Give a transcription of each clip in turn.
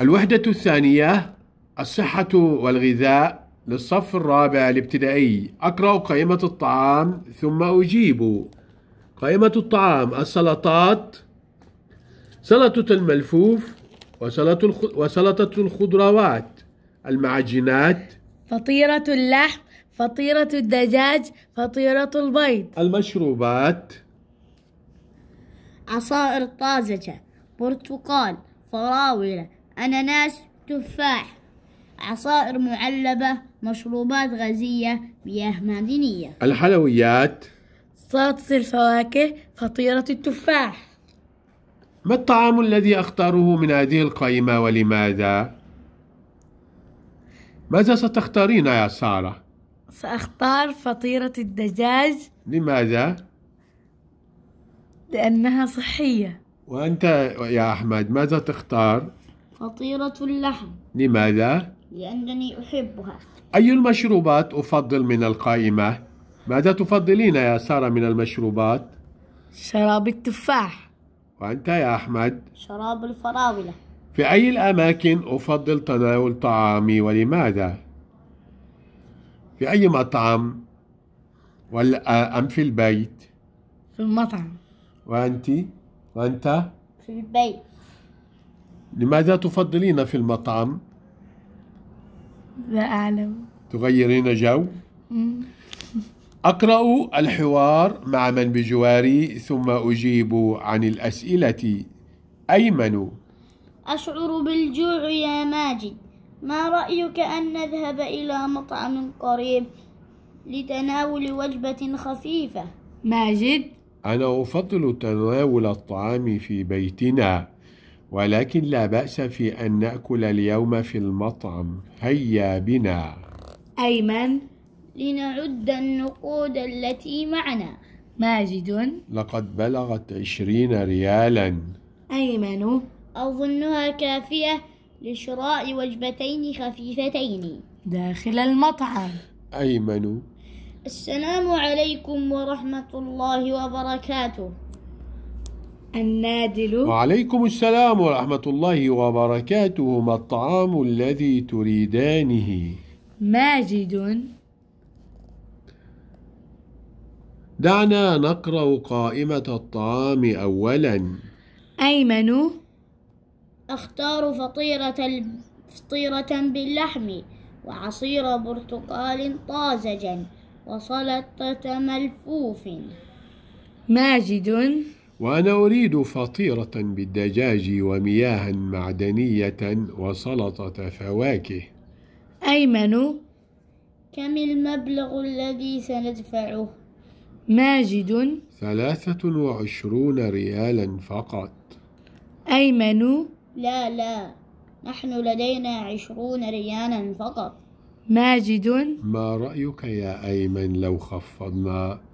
الوحدة الثانية الصحة والغذاء للصف الرابع الابتدائي. أقرأ قائمة الطعام ثم أجيب. قائمة الطعام السلطات سلطة الملفوف وسلطة الخضروات. المعجنات. فطيرة اللحم فطيرة الدجاج فطيرة البيض. المشروبات. عصائر طازجة برتقال فراولة أناناس تفاح عصائر معلبة مشروبات غازية مياه معدنية الحلويات سلطة الفواكه فطيرة التفاح ما الطعام الذي أختاره من هذه القائمة ولماذا؟ ماذا ستختارين يا سارة؟ سأختار فطيرة الدجاج لماذا؟ لأنها صحية وأنت يا أحمد ماذا تختار؟ فطيرة اللحم لماذا؟ لأنني أحبها أي المشروبات أفضل من القائمة؟ ماذا تفضلين يا سارة من المشروبات؟ شراب التفاح وأنت يا أحمد؟ شراب الفراولة في أي الأماكن أفضل تناول طعامي ولماذا؟ في أي مطعم؟ ولا أم في البيت؟ في المطعم وأنت؟ وأنت؟ في البيت لماذا تفضلين في المطعم؟ لا أعلم. تغيرين جو؟ أقرأ الحوار مع من بجواري ثم أجيب عن الأسئلة. أيمن. أشعر بالجوع يا ماجد. ما رأيك أن نذهب إلى مطعم قريب لتناول وجبة خفيفة؟ ماجد. أنا أفضل تناول الطعام في بيتنا. ولكن لا بأس في أن نأكل اليوم في المطعم. هيا بنا. أيمن. لنعد النقود التي معنا. ماجد. لقد بلغت عشرين ريالا. أيمن. أظنها كافية لشراء وجبتين خفيفتين. داخل المطعم. أيمن. السلام عليكم ورحمة الله وبركاته. النادل. وعليكم السلام ورحمة الله وبركاته ما الطعام الذي تريدانه؟ ماجد. دعنا نقرأ قائمة الطعام أولا. أيمن. أختار فطيرة فطيرة باللحم وعصير برتقال طازجا وسلطة ملفوف. ماجد. وأنا أريد فطيرة بالدجاج ومياه معدنية وسلطة فواكه. أيمن كم المبلغ الذي سندفعه؟ ماجد. ثلاثة وعشرون ريالا فقط. أيمن. لا لا نحن لدينا عشرون ريالا فقط. ماجد. ما رأيك يا أيمن لو خفضنا؟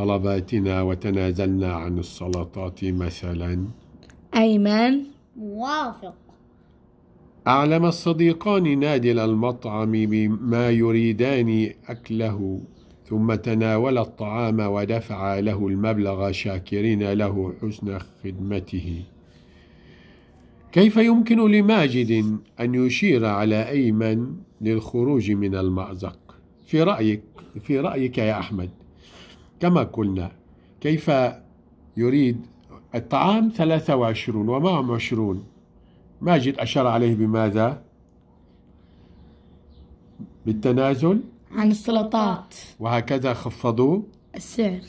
طلباتنا وتنازلنا عن السلطات مثلا. أيمن. موافق. أعلم الصديقان نادل المطعم بما يريدان أكله ثم تناولا الطعام ودفعا له المبلغ شاكرين له حسن خدمته. كيف يمكن لماجد أن يشير على أيمن للخروج من المأزق؟ في رأيك في رأيك يا أحمد. كما قلنا كيف يريد الطعام 23 ومعهم 20 ماجد أشار عليه بماذا؟ بالتنازل؟ عن السلطات. وهكذا خفضوا؟ السعر.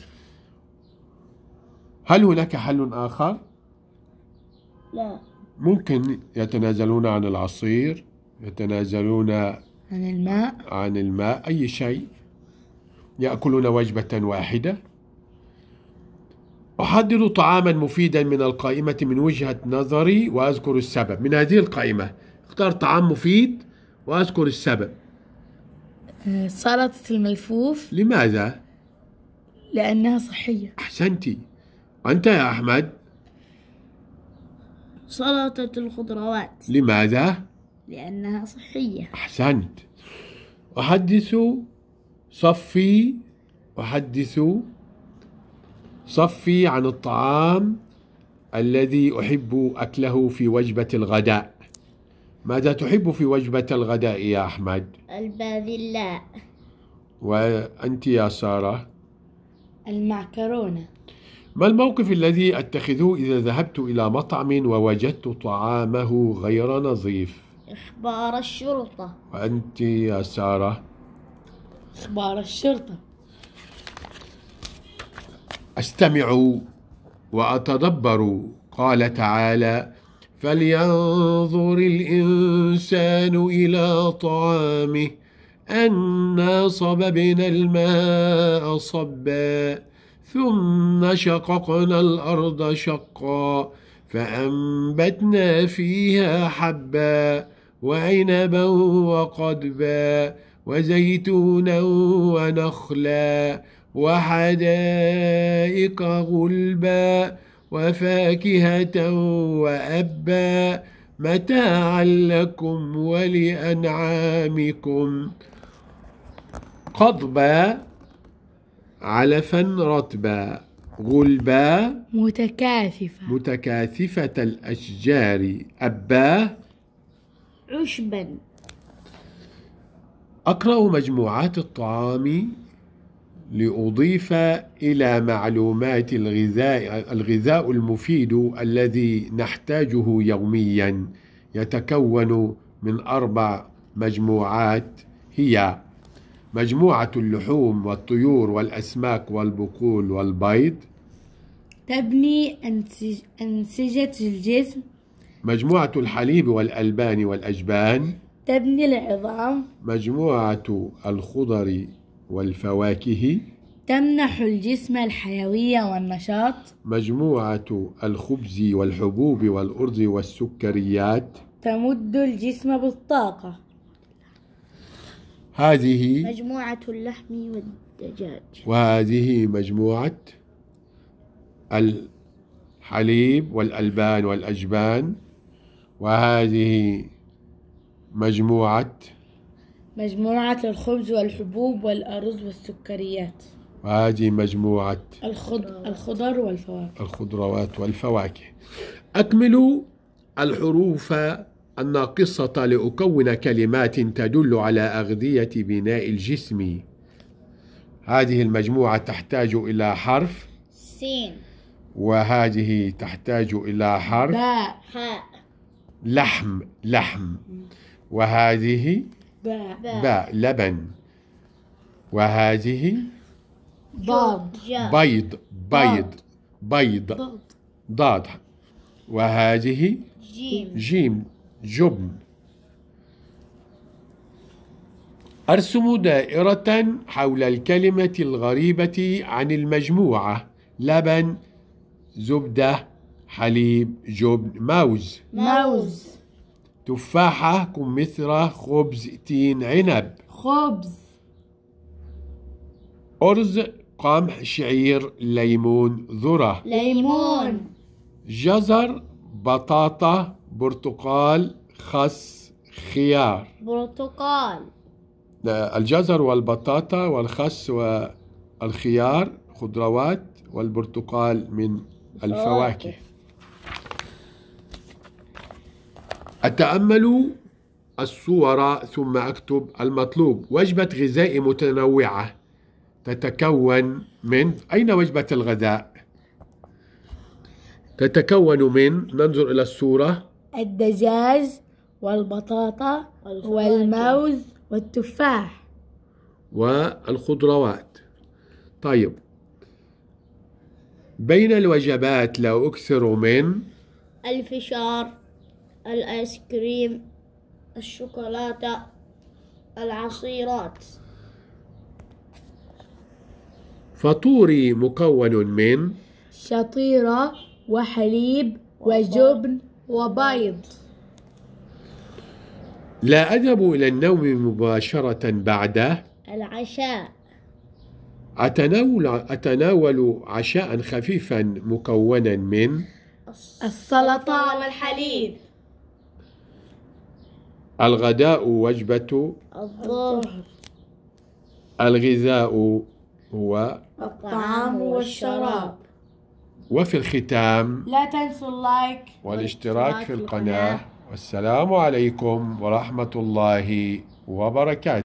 هل هناك حل آخر؟ لا. ممكن يتنازلون عن العصير يتنازلون عن الماء. عن الماء أي شيء؟ يأكلون وجبة واحدة. أحضر طعاما مفيدا من القائمة من وجهة نظري وأذكر السبب. من هذه القائمة اختار طعام مفيد وأذكر السبب. سلطة الملفوف. لماذا؟ لأنها صحية. أحسنتي أنت يا أحمد؟ سلطة الخضروات. لماذا؟ لأنها صحية. أحسنت. أحدث صفي أحدث صفي عن الطعام الذي أحب أكله في وجبة الغداء ماذا تحب في وجبة الغداء يا أحمد؟ الباذلاء وأنت يا سارة؟ المعكرونة ما الموقف الذي أتخذه إذا ذهبت إلى مطعم ووجدت طعامه غير نظيف؟ إخبار الشرطة وأنت يا سارة؟ إخبار الشرطة. أستمع وأتدبر. قال تعالى فلينظر الإنسان إلى طعامه انا صببنا الماء صبا ثم شققنا الأرض شقا فأنبتنا فيها حبا وعنبا وقدبا. وزيتونا ونخلا وحدائق غلبا وفاكهة وأبا متاعا لكم ولأنعامكم. قضبا علفا رطبا غلبا متكاثفة متكاثفة الأشجار أبا عشبا. أقرأ مجموعات الطعام لأضيف إلى معلومات الغذاء الغذاء المفيد الذي نحتاجه يوميا. يتكون من أربع مجموعات. هي مجموعة اللحوم والطيور والأسماك والبقول والبيض. تبني أنسج... أنسجة الجسم. مجموعة الحليب والألبان والأجبان. تبني العظام. مجموعة الخضر والفواكه. تمنح الجسم الحيوية والنشاط. مجموعة الخبز والحبوب والأرز والسكريات. تمد الجسم بالطاقة. هذه مجموعة اللحم والدجاج. وهذه مجموعة الحليب والألبان والأجبان. وهذه مجموعة مجموعة الخبز والحبوب والأرز والسكريات. وهذه مجموعة الخض... الخضر والفواكه. الخضروات والفواكه. أكملوا الحروف الناقصة لأكون كلمات تدل على أغذية بناء الجسم. هذه المجموعة تحتاج إلى حرف. سين. وهذه تحتاج إلى حرف. باء. حاء. لحم لحم. وهذه باء باء لبن. وهذه ضاد. بيض بيض بيض. ضاد. ضاد. وهذه جيم. جيم جبن. أرسم دائرة حول الكلمة الغريبة عن المجموعة. لبن زبدة حليب جبن موز موز تفاحة كمثرى خبز تين عنب. خبز. أرز قمح شعير ليمون ذرة. ليمون. جزر بطاطا برتقال خس خيار. برتقال. الجزر والبطاطا والخس والخيار خضروات والبرتقال من الفواكه. أتأمل الصور ثم أكتب المطلوب. وجبة غذاء متنوعة تتكون من أين وجبة الغداء؟ تتكون من ننظر إلى الصورة. الدجاج والبطاطا. والموز والتفاح. والخضروات. طيب. بين الوجبات لا أكثر من الفشار. الآيس كريم الشوكولاتة العصيرات. فطوري مكون من شطيرة وحليب وجبن وبيض. لا أذهب إلى النوم مباشرة بعده. العشاء. أتناول, أتناول عشاء خفيفا مكونا من السلطة والحليب. الغداء وجبة الظهر. الغذاء هو الطعام والشراب. وفي الختام لا تنسوا اللايك والاشتراك في القناة. والسلام عليكم ورحمة الله وبركاته.